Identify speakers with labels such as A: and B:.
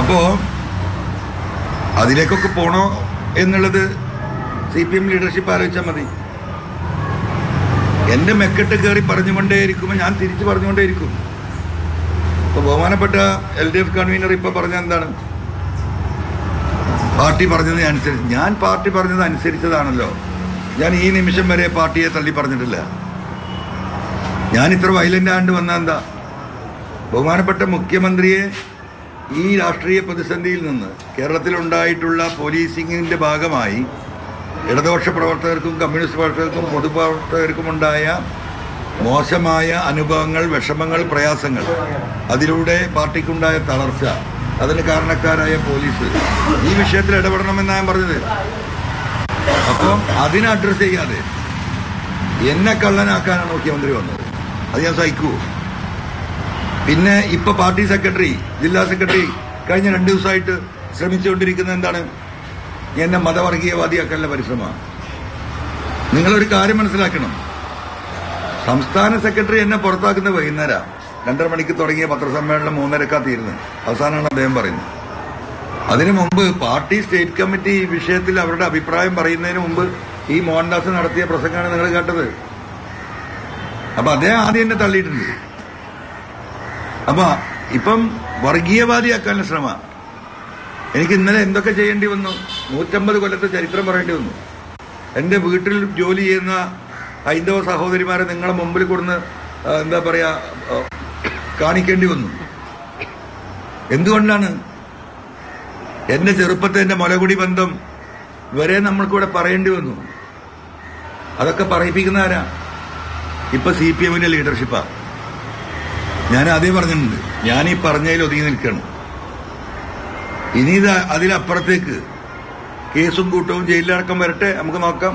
A: അപ്പോ അതിലേക്കൊക്കെ പോണോ എന്നുള്ളത് സി പി എം ലീഡർഷിപ്പ് ആലോചിച്ചാൽ മതി. എന്റെ മെക്കെട്ട് കയറി പറഞ്ഞുകൊണ്ടേയിരിക്കുമ്പോൾ ഞാൻ തിരിച്ചു പറഞ്ഞുകൊണ്ടേയിരിക്കും. ഇപ്പൊ ബഹുമാനപ്പെട്ട എൽ ഡി എഫ് കൺവീനർ ഇപ്പൊ പറഞ്ഞ എന്താണ്? പാർട്ടി പറഞ്ഞത് അനുസരിച്ച്. ഞാൻ പാർട്ടി പറഞ്ഞത് അനുസരിച്ചതാണല്ലോ. ഞാൻ ഈ നിമിഷം വരെ പാർട്ടിയെ തള്ളി പറഞ്ഞിട്ടില്ല. ഞാൻ ഇത്ര വയലന്റ് ആണ്ട് വന്ന എന്താ? ബഹുമാനപ്പെട്ട മുഖ്യമന്ത്രിയെ ഈ രാഷ്ട്രീയ പ്രതിസന്ധിയിൽ നിന്ന് കേരളത്തിലുണ്ടായിട്ടുള്ള പോലീസിങ്ങിന്റെ ഭാഗമായി ഇടതുപക്ഷ പ്രവർത്തകർക്കും കമ്മ്യൂണിസ്റ്റ് പ്രവർത്തകർക്കും പൊതുപ്രവർത്തകർക്കും ഉണ്ടായ മോശമായ അനുഭവങ്ങൾ വിഷമങ്ങൾ പ്രയാസങ്ങൾ അതിലൂടെ പാർട്ടിക്കുണ്ടായ തളർച്ച അതിന് കാരണക്കാരായ പോലീസ്. ഈ വിഷയത്തിൽ ഇടപെടണമെന്നാണ് ഞാൻ പറഞ്ഞത്. അപ്പം അതിനെ അഡ്രസ്സ് ചെയ്യാതെ എന്നെ കള്ളനാക്കാനാണ് മുഖ്യമന്ത്രി വന്നത്. അത് ഞാൻ സഹിക്കൂ. പിന്നെ ഇപ്പൊ പാർട്ടി സെക്രട്ടറി ജില്ലാ സെക്രട്ടറി കഴിഞ്ഞ രണ്ടു ദിവസമായിട്ട് ശ്രമിച്ചുകൊണ്ടിരിക്കുന്നത് എന്താണ്? എന്നെ മതവർഗീയവാദിയാക്കാനുള്ള പരിശ്രമമാണ്. നിങ്ങളൊരു കാര്യം മനസ്സിലാക്കണം. സംസ്ഥാന സെക്രട്ടറി എന്നെ പുറത്താക്കുന്ന വൈകുന്നേരം. രണ്ടര മണിക്ക് തുടങ്ങിയ പത്രസമ്മേളനം മൂന്നരക്കാ തീരുന്നത്. അവസാനമാണ് അദ്ദേഹം പറയുന്നത്. അതിനു മുമ്പ് പാർട്ടി സ്റ്റേറ്റ് കമ്മിറ്റി വിഷയത്തിൽ അവരുടെ അഭിപ്രായം പറയുന്നതിന് മുമ്പ് ഈ മോഹൻദാസ് നടത്തിയ പ്രസംഗമാണ് നിങ്ങൾ കേട്ടത്. അപ്പൊ അദ്ദേഹം ആദ്യം എന്നെ തള്ളിയിട്ടുണ്ട്. അപ്പൊ ഇപ്പം വർഗീയവാദിയാക്കാനുള്ള ശ്രമ. എനിക്ക് ഇന്നലെ എന്തൊക്കെ ചെയ്യേണ്ടി വന്നു? നൂറ്റമ്പത് കൊല്ലത്തെ ചരിത്രം പറയേണ്ടി വന്നു. എന്റെ വീട്ടിൽ ജോലി ചെയ്യുന്ന ഹൈന്ദവ സഹോദരിമാരെ നിങ്ങളെ മുമ്പിൽ കൊടുന്ന് എന്താ പറയാ കാണിക്കേണ്ടി വന്നു. എന്തുകൊണ്ടാണ്? എന്റെ ചെറുപ്പത്തെ എന്റെ മുലകുടി ബന്ധം വരെ നമ്മൾക്കിവിടെ പറയേണ്ടി വന്നു. അതൊക്കെ പറയിപ്പിക്കുന്ന ആരാ? ഇപ്പൊ സി പി എമ്മിന്റെ ലീഡർഷിപ്പാ ഞാൻ ആദ്യം പറഞ്ഞിട്ടുണ്ട് ഞാൻ ഈ പറഞ്ഞതിൽ ഒതുങ്ങി നിൽക്കണം ഇനി ഇത് അതിലപ്പുറത്തേക്ക് കേസും കൂട്ടവും ജയിലിലടക്കം വരട്ടെ നമുക്ക് നോക്കാം.